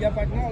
या पटना